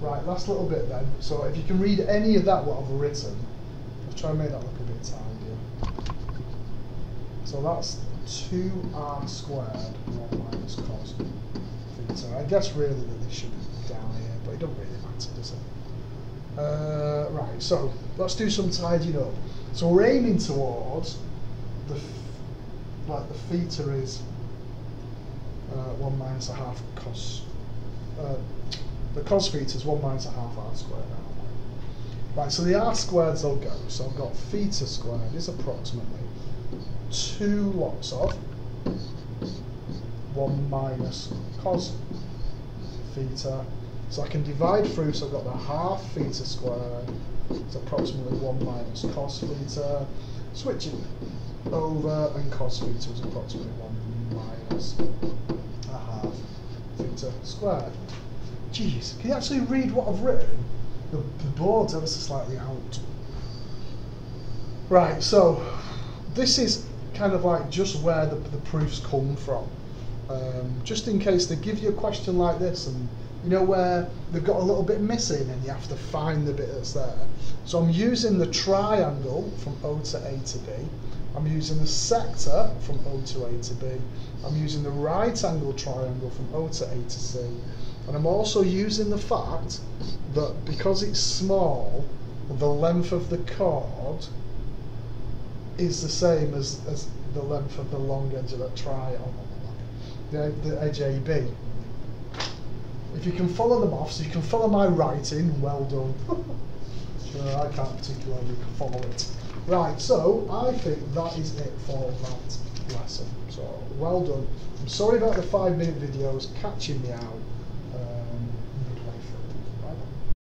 Right, last little bit then. So if you can read any of that what I've written, I'll try and make that look a bit tidier. So that's 2r squared 1 minus cos theta. I guess really that this should be down here, but it don't really matter, does it? Uh, right, so let's do some tidying up. So we're aiming towards the, like the theta is uh, 1 minus a half cos, uh, the cos theta is 1 minus a half r squared? Right, so the r squareds will go. So I've got theta squared is approximately 2 lots of 1 minus cos theta. So I can divide through, so I've got the half theta squared, it's approximately 1 minus cos theta. Switching over, and cos theta is approximately 1 minus a half theta squared. Jeez, can you actually read what I've written? The, the board's ever so slightly out. Right, so this is kind of like just where the, the proofs come from. Um, just in case they give you a question like this and you know where they've got a little bit missing and you have to find the bit that's there. So I'm using the triangle from O to A to B. I'm using the sector from O to A to B. I'm using the right angle triangle from O to A to C. And I'm also using the fact that because it's small, the length of the chord is the same as, as the length of the long edge of that triangle, the, the edge AB. If you can follow them off, so you can follow my writing, well done. sure, I can't particularly follow it. Right, so I think that is it for that lesson. So well done. I'm sorry about the five minute videos catching me out.